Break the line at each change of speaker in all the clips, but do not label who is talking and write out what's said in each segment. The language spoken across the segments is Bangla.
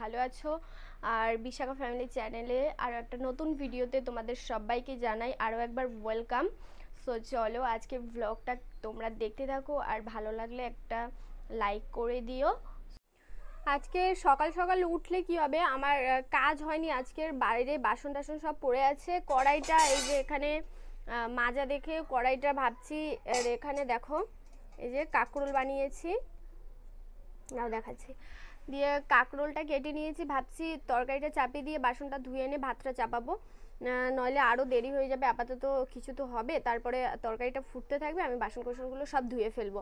ভালো আছো। আর বিশাখা ফ্যামিলি চ্যানেলে আরও একটা নতুন ভিডিওতে তোমাদের সবাইকে জানাই আরও একবার ওয়েলকাম সো চলো আজকে ব্লগটা তোমরা দেখতে থাকো আর ভালো লাগলে একটা লাইক করে দিও। আজকে সকাল সকাল উঠলে কি হবে? আমার কাজ হয়নি আজকের। বাইরে বাসন টাসন সব পড়ে আছে। কড়াইটা এই যে এখানে মাজা দেখে কড়াইটা ভাবছি। এখানে দেখো, এই যে কাকরোল বানিয়েছি। নাও দেখাচ্ছি। দিয়ে কাকরোলটা কেটে নিয়েছি, ভাবছি তরকারিটা চাপিয়ে দিয়ে বাসনটা ধুয়ে এনে ভাতটা চাপাবো। নইলে আরও দেরি হয়ে যাবে, আপাতত কিছু তো হবে, তারপরে তরকারিটা ফুটতে থাকবে, আমি বাসন কোসনগুলো সব ধুয়ে ফেলব।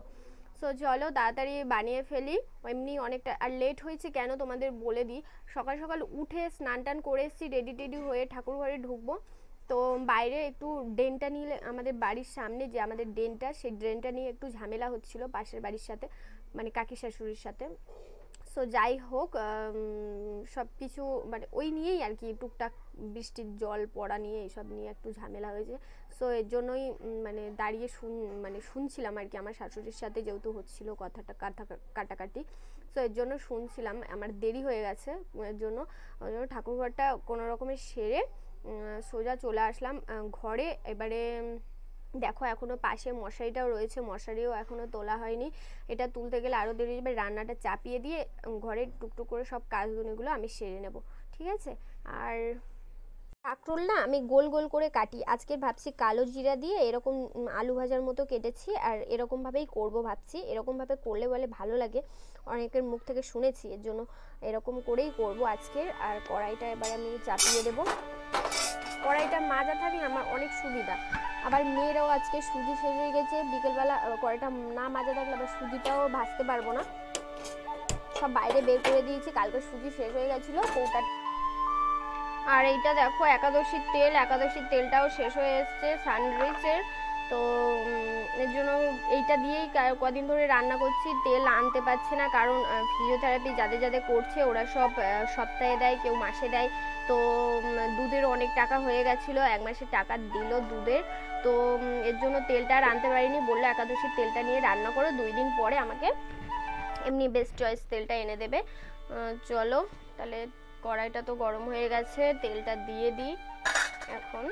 সো চলো তাড়াতাড়ি বানিয়ে ফেলি, এমনি অনেকটা, আর লেট হয়েছে কেন তোমাদের বলে দিই। সকাল সকাল উঠে স্নান টান করে এসেছি রেডি টেডি হয়ে ঠাকুর ঘরে ঢুকবো। তো বাইরে একটু ড্রেনটা নিয়ে আমাদের বাড়ির সামনে যে আমাদের ড্রেনটা, সেই ড্রেনটা নিয়ে একটু ঝামেলা হচ্ছিল পাশের বাড়ির সাথে মানে কাকি শাশুড়ির সাথে। সো যাই হোক সব কিছু মানে ওই নিয়েই আর কি টুকটাক বৃষ্টির জল, পড়া নিয়ে এইসব নিয়ে একটু ঝামেলা হয়েছে। সো এর জন্যই মানে দাঁড়িয়ে শুন মানে শুনছিলাম আর কি, আমার শাশুড়ির সাথে যেহেতু হচ্ছিল কথাটা কাটা কাটাকাটি। সো এর জন্য শুনছিলাম, আমার দেরি হয়ে গেছে, এর জন্য ওই জন্য ঠাকুরঘরটা কোনো রকমের সেরে সোজা চলে আসলাম ঘরে। এবারে দেখো, এখনও পাশে মশারিটাও রয়েছে, মশারিও এখনও তোলা হয়নি। এটা তুলতে গেলে আরও দেরি যাবে রান্নাটা চাপিয়ে দিয়ে ঘরের টুকটুক করে সব কাজগুলোগুলো আমি সেরে নেব, ঠিক আছে? আর কাঁকরোল না আমি গোল গোল করে কাটি। আজকে ভাবছি কালো জিরা দিয়ে এরকম আলু ভাজার মতো কেটেছি আর এরকমভাবেই করব ভাবছি। এরকমভাবে করলে বলে ভালো লাগে। অনেকের মুখ থেকে শুনেছি, এর জন্য এরকম করেই করব আজকের। আর কড়াইটা এবার আমি চাপিয়ে দেবো। কড়াইটা মাজা থাকলে আমার অনেক সুবিধা। আবার মেয়েরাও আজকে সুজি শেষ হয়ে গেছে, বিকেলবেলা কড়াইটা না মাজা থাকলে আবার সুজিটাও ভাজতে পারব না। সব বাইরে বের করে দিয়েছি, কালকে সুজি শেষ হয়ে গেছিল, কৌটা আর এইটা দেখো, একাদশীর তেল, একাদশীর তেলটাও শেষ হয়ে এসছে সানরিচের তো এর জন্য এইটা দিয়েই কদিন ধরে রান্না করছি, তেল আনতে পারছে না, কারণ ফিজিওথেরাপি যাদের যাদের করছে, ওরা সব সপ্তাহে দেয়, কেউ মাসে দেয়। তো দুধের অনেক টাকা হয়ে গেছিল, এক মাসের টাকা দিল দুধের। তো এর জন্য তেলটা আর আনতে পারিনি বলল একাদশীর তেলটা নিয়ে রান্না করো, দুই দিন পরে আমাকে এমনি বেস্ট চয়েস তেলটা এনে দেবে। চলো, তাহলে কড়াইটা তো গরম হয়ে গেছে, তেলটা দিয়ে দিই এখন।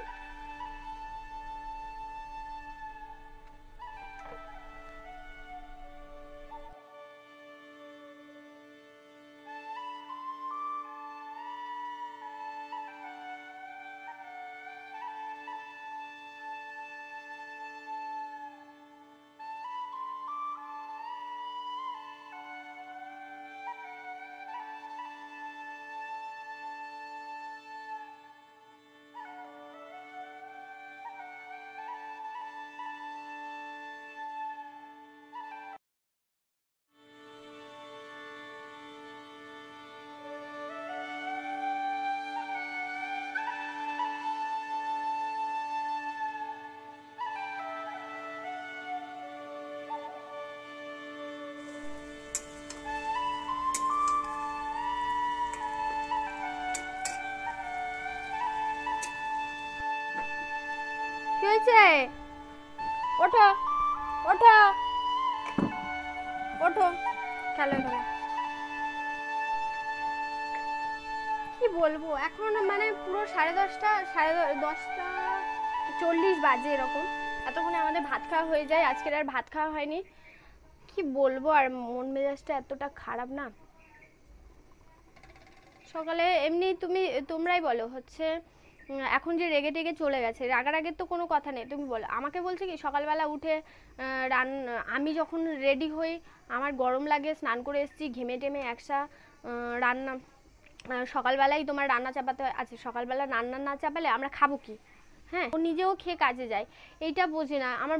হয়েছে? ওঠো ওঠো। ওঠো, খেলো খেলো কি বলব, এখন মানে পুরো সাড়ে দশটা সাড়ে দশটা চল্লিশ বাজে এরকম। এতক্ষণে আমাদের ভাত খাওয়া হয়ে যায়, আজকের আর ভাত খাওয়া হয়নি। কি বলব, আর মন মেজাজটা এতটা খারাপ না। সকালে এমনি তুমি, তোমরাই বলো, হচ্ছে এখন যে রেগে টেগে চলে গেছে, রাগারাগের তো কোনো কথা নেই। তুমি বলো, আমাকে বলছে কি, সকালবেলা উঠে রান, আমি যখন রেডি হই, আমার গরম লাগে, স্নান করে এসেছি, ঘেমে টেমে একসা রান্না সকালবেলাই তোমার রান্না চাপাতে হয় আচ্ছা সকালবেলা রান্না না চাপালে আমরা খাব কি? হ্যাঁ ও নিজেও খেয়ে কাজে যায়। এইটা বোঝে না। আমার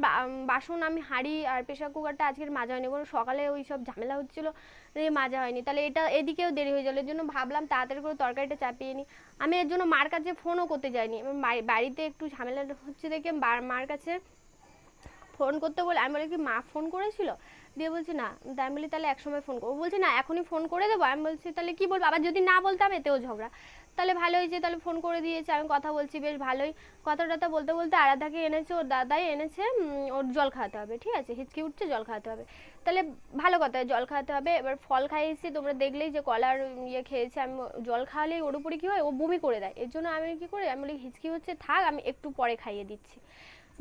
বাসন আমি হাঁড়ি আর প্রেশার কুকারটা আজকের মাজা হয়নি। কোনো সকালে ওই সব ঝামেলা হচ্ছিল মাজা হয়নি। তাহলে এটা এদিকেও দেরি হয়ে গেল। এর জন্য ভাবলাম তাড়াতাড়ি করে তরকারিটা চাপিয়ে নিই আমি এর জন্য মার কাছে ফোনও করতে যাইনি। বাড়িতে একটু ঝামেলা হচ্ছে দেখে মার কাছে ফোন করতে বলে, আমি বলি কি মা ফোন করেছিল? দিয়ে বলছি, না তাই আমি বলি, তাহলে এক সময় ফোন করব বলছি, না, এখনই ফোন করে দেবো। আমি বলছি, তাহলে কি বলব? আবার যদি না বলতাম এতেও ঝগড়া। তাহলে ভালো হয়েছে, তাহলে ফোন করে দিয়েছে, আমি কথা বলছি, বেশ ভালোই। কথা টথা বলতে বলতে আরাধাকে এনেছে, ওর দাদাই এনেছে ওর জল খাওয়াতে হবে, ঠিক আছে? হিচকি উঠছে, জল খাওয়াতে হবে। তাহলে ভালো কথা, জল খাওয়াতে হবে। এবার ফল খাইয়েছি তোমরা দেখলেই যে কলার ইয়ে খেয়েছে, আমি জল খাওয়ালেই ওর উপরে কী হয়? ও বমি করে দেয়। এর জন্য আমি কী করি? আমি বলি, হিচকি হচ্ছে, থাক, আমি একটু পরে খাইয়ে দিচ্ছি।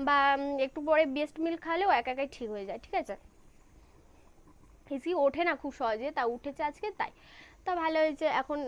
বা একটু পরে বেস্ট মিল্ক খাওয়ালেও একা একাই ঠিক হয়ে যায়, ঠিক আছে? হিচকি ওঠে না খুব সহজে, তা উঠেছে আজকে, তাই। তা ভালো হয়েছে, এখন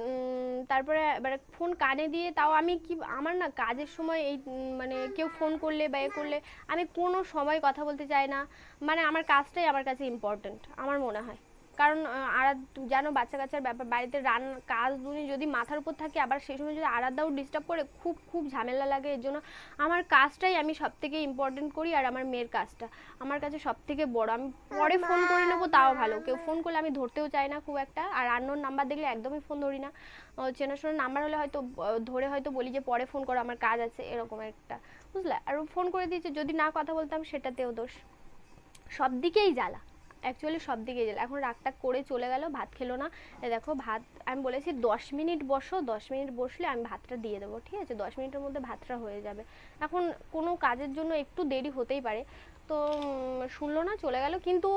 তারপরে এবার ফোন কানে দিয়ে, তাও আমি কি, আমার না কাজের সময় এই মানে কেউ ফোন করলে বা এ করলে আমি কোনো সময় কথা বলতে চাই না মানে আমার কাজটাই আমার কাছে ইম্পর্ট্যান্ট আমার মনে হয়। কারণ আর জানো বাচ্চা কাচ্চার ব্যাপার, বাড়িতে রান, কাজ দুনি যদি মাথার উপর থাকে, আবার সেই সময় যদি আরাদাও ডিস্টার্ব করে, খুব খুব ঝামেলা লাগে এর জন্য। আমার কাজটাই আমি সব থেকে ইম্পর্টেন্ট করি, আর আমার মেয়ের কাজটা। আমার কাছে সব থেকে বড়। আমি পরে ফোন করে নেব, তাও ভালো। কেউ ফোন করলে আমি ধরতেও চাই না খুব একটা। আর আননোন নাম্বার দেখলে একদমই ফোন ধরি না। ও চেনাশোনা নাম্বার হলে হয়তো ধরে হয়তো বলি যে, পরে ফোন করো, আমার কাজ আছে, এরকম একটা। বুঝলে? আর ফোন করে দিয়েছে, যদি না কথা বলতাম, সেটাতেও দোষ। সব দিকেই জ্বালা। অ্যাকচুয়ালি সব দিকে জ্বালা এখন রাগটা করে চলে গেল, ভাত খেলো না। দেখো, ভাত, আমি বলেছি দশ মিনিট বসো, দশ মিনিট বসলে আমি ভাতটা দিয়ে দেবো, ঠিক আছে? দশ মিনিটের মধ্যে ভাতটা হয়ে যাবে। এখন কোনো কাজের জন্য একটু দেরি হতেই পারে। তো শুনলো না, চলে গেল, কিন্তু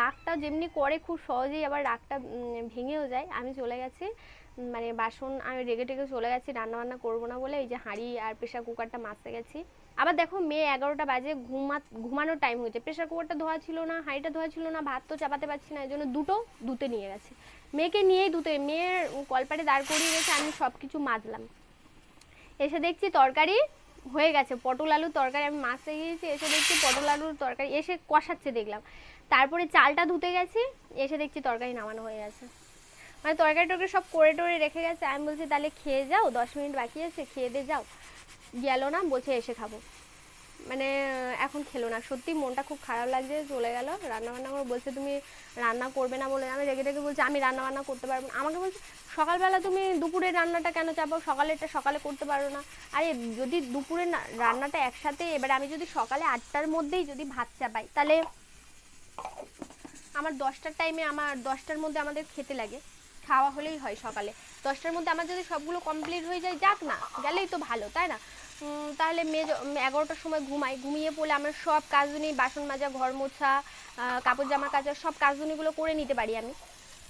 রাগটা যেমনি করে খুব সহজেই আবার রাগটা ভেঙেও যায়। আমি চলে গেছি মানে বাসন, আমি রেগে টেগে চলে গেছি রান্না বান্না করব না বলে এই যে হাঁড়ি আর প্রেশার কুকারটা মাজতে গেছি। আবার দেখো মেয়ে এগারোটা বাজে, ঘুমা, ঘুমানোর টাইম হয়েছে। প্রেশার কুকারটা ধোয়া ছিল না, হাঁড়িটা ধোয়া ছিল না, ভাত তো চাপাতে পারছি না, এই জন্য দুটো দুতে নিয়ে গেছে। মেয়েকে নিয়েই দুতে মেয়ের কলপাটে দাঁড় করিয়ে গেছে আমি সব কিছু মাজলাম। এসে দেখছি তরকারি হয়ে গেছে, পটল আলুর তরকারি, আমি মাছতে গিয়েছি এসে দেখছি পটল আলুর তরকারি, এসে কষাচ্ছে দেখলাম। তারপরে চালটা ধুতে গেছি, এসে দেখছি তরকারি নামানো হয়ে গেছে। মানে তরকারি টরকারি সব করে টরে রেখে গেছে, আমি বলছি তাহলে খেয়ে যাও, দশ মিনিট বাকি আছে, খেয়ে দিয়ে যাও। গেল না বলছে, এসে খাব। মানে এখন খেলো না। সত্যি মনটা খুব খারাপ লাগছে, চলে গেল। রান্না বান্না করে, বলছে, তুমি রান্না করবে না, বলে আমি রেগে রেগে বলছি, আমি রান্না বান্না করতে পারব না। আমাকে বলছে, সকালবেলা তুমি দুপুরের রান্নাটা কেন চাপাও? সকালেরটা সকালে করতে পারো না। আরে, যদি দুপুরের না- রান্নাটা একসাথে, এবার আমি যদি সকালে আটটার মধ্যেই যদি ভাত চাপাই, তাহলে আমার দশটার টাইমে আমার, দশটার মধ্যে আমাদের খেতে লাগে। খাওয়া হলেই হয় সকালে। দশটার মধ্যে আমার যদি সবগুলো কমপ্লিট হয়ে যায়, যাক না, গেলেই তো ভালো, তাই না? তাহলে মেয়ে এগারোটার সময় ঘুমাই। ঘুমিয়ে পড়লে আমার সব কাজগুলি, বাসন মাজা, ঘর মোছা কাপড় জামা কাচা সব কাজগুলিগুলো করে নিতে পারি আমি।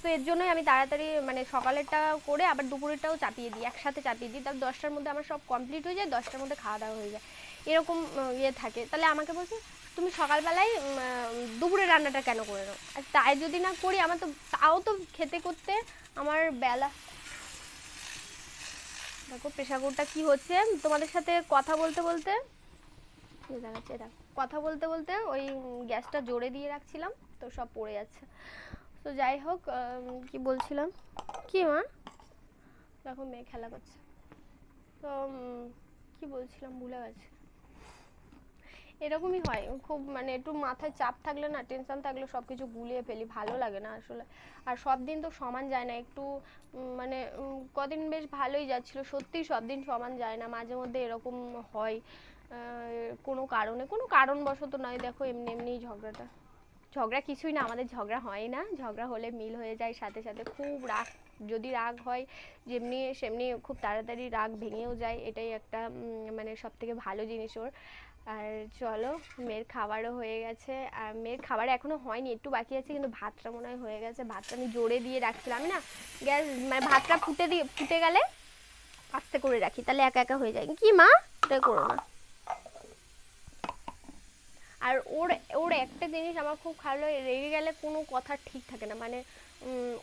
তো এর জন্যই আমি তাড়াতাড়ি মানে সকালেরটা করে আবার দুপুরেরটাও চাপিয়ে দিই, একসাথে চাপিয়ে দিই। তারপর দশটার মধ্যে আমার সব কমপ্লিট হয়ে যায়, দশটার মধ্যে খাওয়া দাওয়া হয়ে যায়। এরকম ইয়ে থাকে। তাহলে আমাকে বলছে, তুমি সকালবেলায় দুপুরের রান্নাটা কেন করে নাও? আর তাই যদি না করি, আমার তো, তাও তো খেতে করতে আমার বেলা দেখো প্রেশার কুকারটা কি হচ্ছে? তোমাদের সাথে কথা বলতে বলতে দেখাচ্ছে এটা কথা বলতে বলতে ওই গ্যাসটা জোরে দিয়ে রাখছিলাম, তো সব পড়ে যাচ্ছে। তো যাই হোক কি বলছিলাম? কি মা? দেখো, মেয়ে খেলা করছে। তো কি বলছিলাম, ভুলে গেছি। এরকমই হয়। খুব মানে একটু মাথায় চাপ থাকলে না টেনশন থাকলে সব কিছু গুলিয়ে ফেলি, ভালো লাগে না আসলে। আর সব দিন তো সমান যায় না, একটু মানে কদিন বেশ ভালোই যাচ্ছিল সত্যি সব দিন সমান যায় না, মাঝে মধ্যে এরকম হয়। কোনো কারণে, কোনো কারণবশত নয়, দেখো এমনি এমনিই ঝগড়াটা। ঝগড়া কিছুই না, আমাদের ঝগড়া হয় না, ঝগড়া হলে মিল হয়ে যায়, সাথে সাথে খুব রাগ, যদি রাগ হয়, যেমনি সেমনি খুব তাড়াতাড়ি রাগ ভেঙেও যায়, এটাই একটা মানে সব থেকে ভালো জিনিস ওর। আর চলো, মেয়ের খাবারও হয়ে গেছে। আর মেয়ের খাবার এখনও হয়নি, একটু বাকি আছে, কিন্তু ভাতটা মনে হয় হয়ে গেছে। ভাতটা আমি জোরে দিয়ে রাখছিলাম না গ্যাস মানে ভাতটা ফুটে দিয়ে, ফুটে গেলে আস্তে করে রাখি, তাহলে একা একা হয়ে যায়। কি মা? এটা করো না। আর ওর ওর একটা জিনিস আমার খুব ভালো রেগে গেলে কোনো কথা ঠিক থাকে না। মানে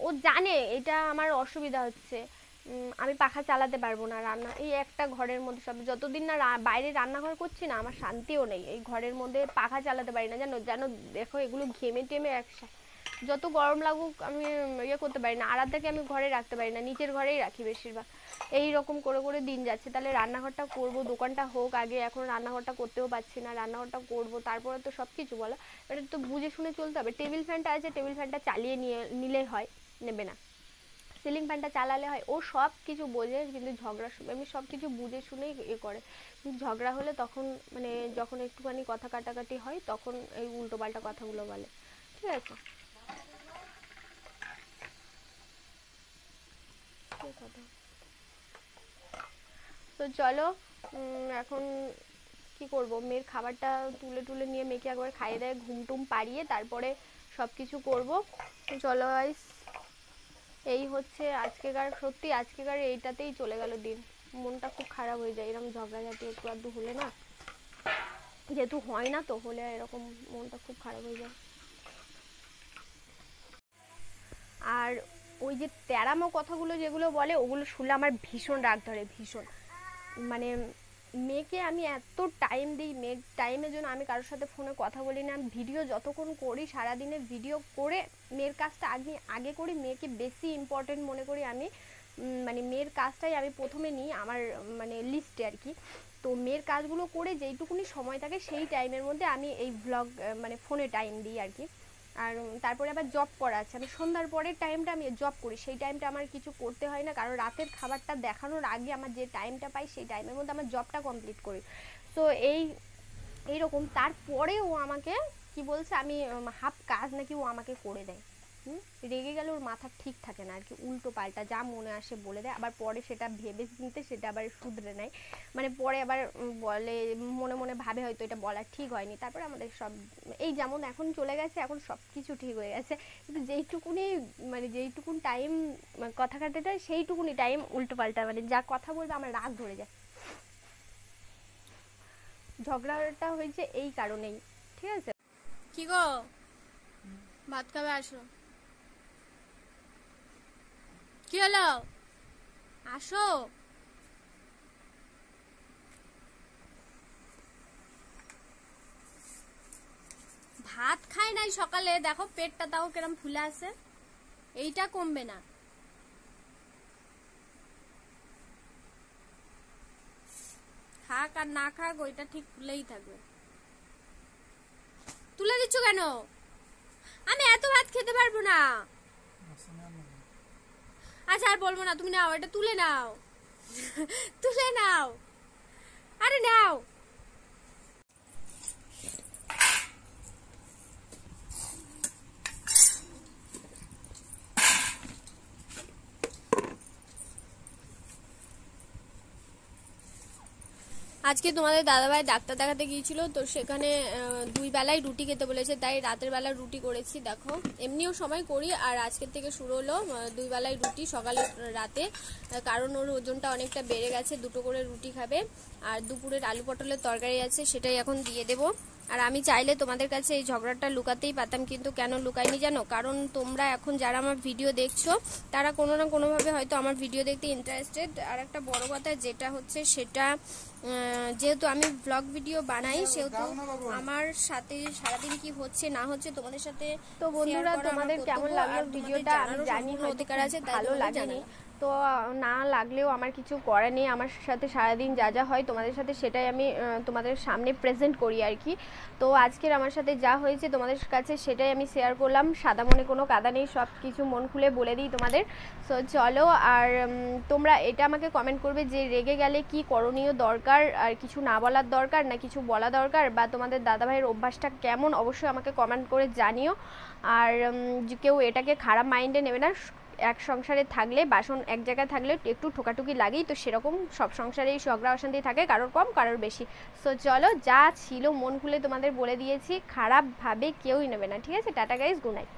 ও জানে, এটা আমার অসুবিধা হচ্ছে। আমি পাখা চালাতে পারব না রান্না, এই একটা ঘরের মধ্যে সব, যতদিন না বাইরে রান্নাঘর করছি না, আমার শান্তিও নেই। এই ঘরের মধ্যে পাখা চালাতে পারি না জানো যেন দেখো এগুলো ঘেমে টেমে একসাথে যত গরম লাগুক আমি ইয়ে করতে পারি না, আরাধাকে আমি ঘরে রাখতে পারি না নিচের ঘরেই রাখি বেশিরভাগ। এই রকম করে করে দিন যাচ্ছে, তাহলে রান্নাঘরটা করব, দোকানটা হোক, আগে এখন রান্নাঘরটা করতেও পারছি না, রান্নাঘরটা করব, তারপরে তো সব কিছু বলো, এটা তো বুঝে শুনে চলতে হবে। টেবিল ফ্যানটা আছে, টেবিল ফ্যানটা চালিয়ে নিয়ে, নিলেই হয়, নেবে না। সিলিং ফ্যানটা চালালে হয়, ও সব কিছু বোঝে, কিন্তু ঝগড়ার সময় এমনি সব কিছু বুঝে শুনেই এ করে। ঝগড়া হলে তখন মানে যখন একটুখানি কথা কাটাকাটি হয়, তখন এই উল্টোপাল্টা কথাগুলো বলে। ঠিক আছে? তো চলো এখন কি করব? মেয়ের খাবারটা তুলে তুলে নিয়ে মেয়েকে একবার খাইয়ে দেয় ঘুম টুম পাড়িয়ে তারপরে সব কিছু করব চলো গাইস এই হচ্ছে আজকেকার সত্যি আজকেকার এইটাতেই চলে গেল দিন। মনটা খুব খারাপ হয়ে যায়, এরকম ঝগড়াঝাটি একটু আধটু হলে না। যেহেতু হয় না তো, হলে এরকম মনটা খুব খারাপ হয়ে যায়। আর ওই যে তেরামো কথাগুলো যেগুলো বলে, ওগুলো শুনলে আমার ভীষণ রাগ ধরে, ভীষণ। মানে মেয়েকে আমি এত টাইম দিই মেয়ের টাইমের জন্য আমি কারোর সাথে ফোনে কথা বলি না। ভিডিও যতক্ষণ করি, সারাদিনে ভিডিও করে মেয়ের কাজটা আগে আগে করি, মেয়েকে বেশি ইম্পর্টেন্ট মনে করি আমি। মানে মেয়ের কাজটাই আমি প্রথমে নিই আমার মানে লিস্টে আর কি। তো মেয়ের কাজগুলো করে যেইটুকুনি সময় থাকে, সেই টাইমের মধ্যে আমি এই ব্লগ মানে ফোনে টাইম দিই আর কি। আর তারপরে আবার জব করা আছে। আমি সন্ধ্যার পরের টাইমটা আমি জব করি। সেই টাইমটা আমার কিছু করতে হয় না। কারণ রাতের খাবারটা দেখানোর আগে আমার যে টাইমটা পাই, সেই টাইমের মধ্যে আমার জবটা কমপ্লিট করি। তো এই, এইরকম। তারপরেও আমাকে, কি বলছে, আমি হাফ কাজ নাকি ও আমাকে করে দেয়। রেগে গেলে ওর মাথা ঠিক থাকে না, আর কি উল্টো পাল্টা যা মনে আসে বলে দেয়। আবার পরে সেটা ভেবে চিনতে সেটা আবার শুধরে নেয়। মানে পরে আবার বলে, মনে মনে ভাবে হয়তো এটা বলা ঠিক হয়নি। তারপরে আমাদের সব, এই যেমন এখন চলে গেছে, এখন সব কিছু ঠিক হয়ে গেছে। কিন্তু যেইটুকুনি মানে যেইটুকুন টাইম কথা কাটাতে সেইটুকুনি টাইম উল্টো পাল্টা মানে যা কথা বলবে আমার রাগ ধরে যায়। ঝগড়াটা হয়েছে এই কারণেই, ঠিক আছে?
কি গো? ভাত খাবে? আসো। কি হলো? আসো। ভাত খাই নাই সকালে, দেখো পেটটা তাও কিরম ফুলে আছে। এইটা কমবে না। খাক আর না খাক, ওইটা ঠিক ফুলেই থাকবে। তুলে দিচ্ছ কেন? আমি এত ভাত খেতে পারব না। আচ্ছা আর বলব না তুমি নাও এটা তুলে নাও। তুলে নাও। আরে নাও। আজকে তোমাদের দাদাভাই ডাক্তার দেখাতে গিয়েছিল, তো সেখানে দুই বেলায় রুটি খেতে বলেছে, তাই রাতের বেলা রুটি করেছি, দেখো। এমনিও সময় করি, আর আজকের থেকে শুরু হলো দুই বেলায় রুটি সকালে, রাতে। কারণ ওর ওজনটা অনেকটা বেড়ে গেছে, দুটো করে রুটি খাবে। আর দুপুরের আলু পটলের তরকারি আছে, সেটাই এখন দিয়ে দেবো। আর আমি চাইলে তোমাদের কাছে এই ঝগড়াটা লুকাতেই পারতাম কিন্তু কেন লুকাইনি জানো? কারণ তোমরা এখন যারা আমার ভিডিও দেখছ তারা কোনো না কোনোভাবে হয়তো আমার ভিডিও দেখতে ইন্টারেস্টেড আর একটা বড় কথা যেটা হচ্ছে সেটা আহ, যেহেতু আমি ব্লগ ভিডিও বানাই সেহেতু আমার সাথে সারাদিন কি হচ্ছে না হচ্ছে তোমাদের সাথে
তো বন্ধুরা তোমাদের কেমন লাগল ভিডিওটা? আমি জানি
অধিকার আছে তাই
ভালো লাগেনি। তো না লাগলেও আমার কিছু করার নেই। আমার সাথে সারাদিন যা যা হয় তোমাদের সাথে সেটাই আমি তোমাদের সামনে প্রেজেন্ট করি আর কি। তো, আজকের আমার সাথে যা হয়েছে তোমাদের কাছে সেটাই আমি শেয়ার করলাম। সাদা মনে কোনো কাদা নেই, সব কিছু মন খুলে বলে দিই তোমাদের। সো চলো, আর তোমরা এটা আমাকে কমেন্ট করবে যে রেগে গেলে কি করণীয় দরকার? আর কিছু না বলার দরকার না কিছু বলা দরকার? বা তোমাদের দাদাভাইয়ের অভ্যাসটা কেমন? অবশ্যই আমাকে কমেন্ট করে জানিও। আর কেউ এটাকে খারাপ মাইন্ডে নেবে না। এক সংসারে থাকলে, বাসন এক জায়গায় থাকলে একটু ঠোকাটুকি লাগেই, তো সেরকম সব সংসারেই ঝগড়া অশান্তি থাকে, কারোর কম, কারোর বেশি। সো চলো, যা ছিল মন খুলে তোমাদের বলে দিয়েছি, খারাপভাবে কেউই নেবে না, ঠিক আছে? Tata guys good night